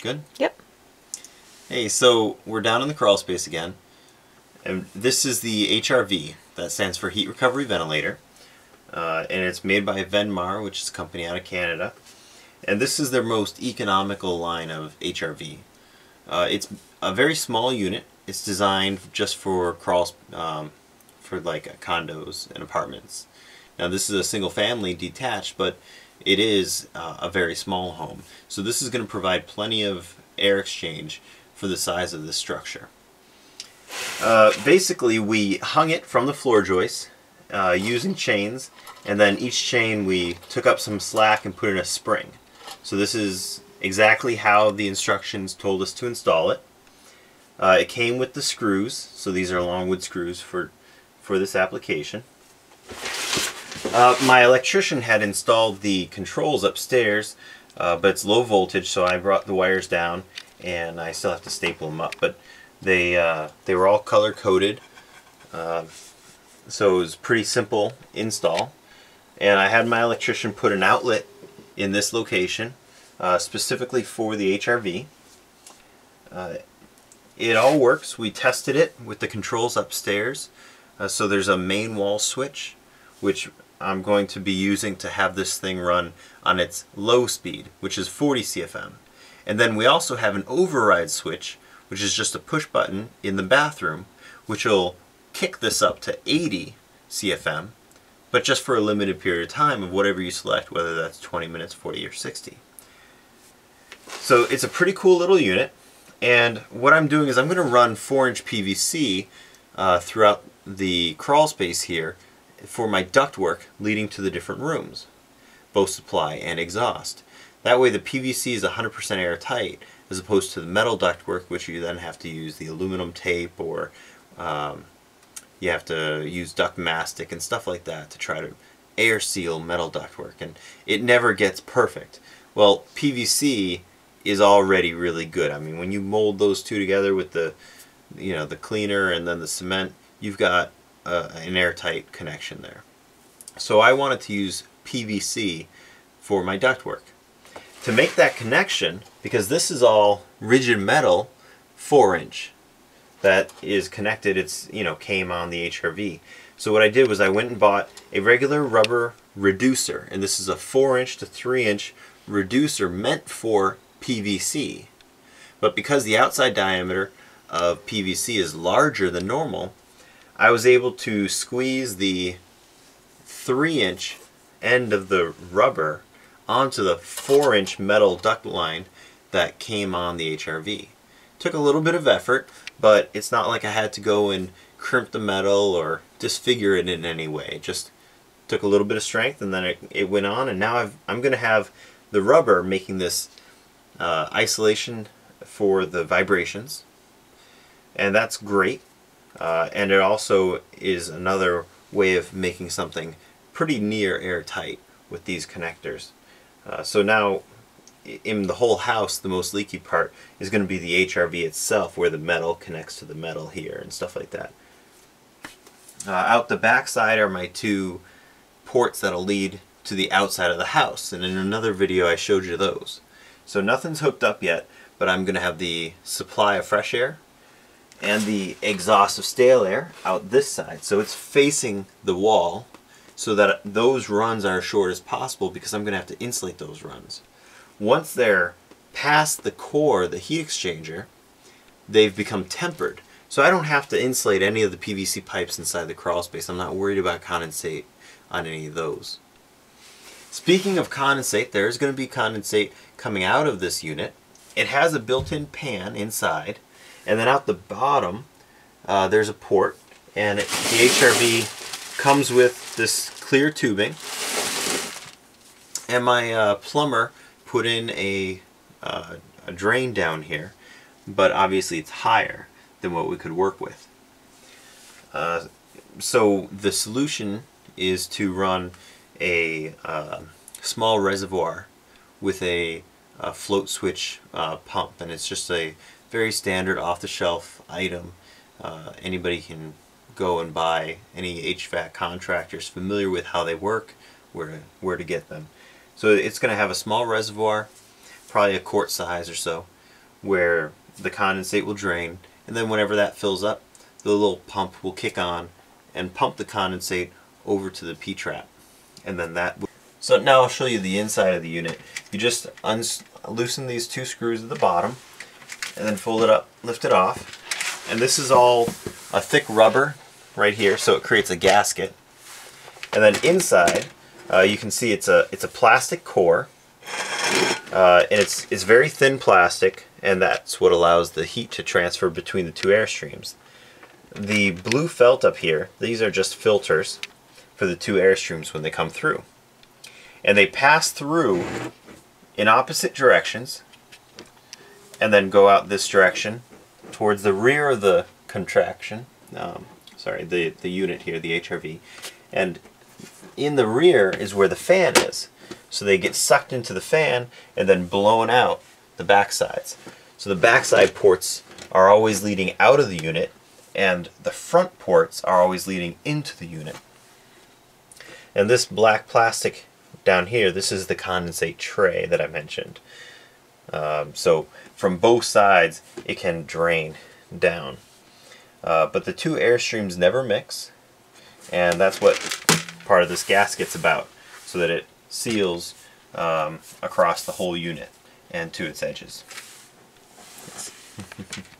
Good? Yep. Hey, so we're down in the crawl space again. And this is the HRV, that stands for Heat Recovery Ventilator. Uh, and it's made by Venmar, which is a company out of Canada. And this is their most economical line of HRV. Uh, it's a very small unit. It's designed just for crawl, um, for like condos and apartments. Now this is a single family detached, but it is uh, a very small home. So this is going to provide plenty of air exchange for the size of this structure. Uh, basically, we hung it from the floor joist uh, using chains, and then each chain we took up some slack and put in a spring. So this is exactly how the instructions told us to install it. Uh, it came with the screws, so these are longwood screws for, for this application. Uh, my electrician had installed the controls upstairs, uh, but it's low voltage, so I brought the wires down, and I still have to staple them up. But they uh, they were all color coded, uh, so it was pretty simple install. And I had my electrician put an outlet in this location, uh, specifically for the HRV. Uh, it all works. We tested it with the controls upstairs. so there's a main wall switch, which I'm going to be using to have this thing run on its low speed, which is 40 CFM. And then we also have an override switch, which is just a push button in the bathroom, which will kick this up to 80 CFM, but just for a limited period of time of whatever you select, whether that's 20 minutes, 40, or 60. So it's a pretty cool little unit, and what I'm doing is I'm going to run 4-inch PVC uh, throughout the crawl space here for my ductwork leading to the different rooms, both supply and exhaust. That way the PVC is 100% airtight as opposed to the metal ductwork which you then have to use the aluminum tape or um, you have to use duct mastic and stuff like that to try to air seal metal ductwork and it never gets perfect. Well PVC is already really good. I mean when you mold those two together with the you know the cleaner and then the cement you've got an airtight connection there. So I wanted to use PVC for my ductwork. To make that connection, because this is all rigid metal, 4 inch, that is connected, it's, you know, came on the HRV. So what I did was I went and bought a regular rubber reducer, and this is a 4 inch to 3 inch reducer meant for PVC. But because the outside diameter of PVC is larger than normal, I was able to squeeze the 3 inch end of the rubber onto the 4 inch metal duct line that came on the HRV. Took a little bit of effort, but it's not like I had to go and crimp the metal or disfigure it in any way. It just took a little bit of strength and then it, it went on and now i am going to have the rubber making this uh, isolation for the vibrations and that's great uh, and it also is another way of making something pretty near airtight with these connectors. Uh, so now in the whole house the most leaky part is going to be the HRV itself where the metal connects to the metal here and stuff like that. Uh, out the back side are my two ports that'll lead to the outside of the house and in another video I showed you those. So nothing's hooked up yet but I'm going to have the supply of fresh air and the exhaust of stale air out this side. So it's facing the wall so that those runs are as short as possible because I'm going to have to insulate those runs. Once they're past the core, the heat exchanger, they've become tempered. So I don't have to insulate any of the PVC pipes inside the crawl space. I'm not worried about condensate on any of those. Speaking of condensate, there's going to be condensate coming out of this unit. It has a built-in pan inside and then out the bottom, uh, there's a port, and it, the HRV comes with this clear tubing. And my uh, plumber put in a, uh, a drain down here, but obviously it's higher than what we could work with. Uh, so the solution is to run a uh, small reservoir with a, a float switch uh, pump, and it's just a very standard off-the-shelf item. Uh, anybody can go and buy any HVAC contractors familiar with how they work, where to, where to get them. So it's going to have a small reservoir, probably a quart size or so, where the condensate will drain, and then whenever that fills up, the little pump will kick on and pump the condensate over to the P-trap. And then that so now I'll show you the inside of the unit. You just loosen these two screws at the bottom and then fold it up, lift it off. And this is all a thick rubber right here, so it creates a gasket. And then inside, uh, you can see it's a it's a plastic core, uh, and it's it's very thin plastic, and that's what allows the heat to transfer between the two airstreams. The blue felt up here, these are just filters for the two airstreams when they come through. And they pass through in opposite directions and then go out this direction towards the rear of the contraction, um, sorry, the, the unit here, the HRV. And in the rear is where the fan is. So they get sucked into the fan and then blown out the backsides. So the backside ports are always leading out of the unit and the front ports are always leading into the unit. And this black plastic down here, this is the condensate tray that I mentioned. Um, so from both sides, it can drain down. Uh, but the two airstreams never mix, and that's what part of this gasket's about, so that it seals um, across the whole unit and to its edges.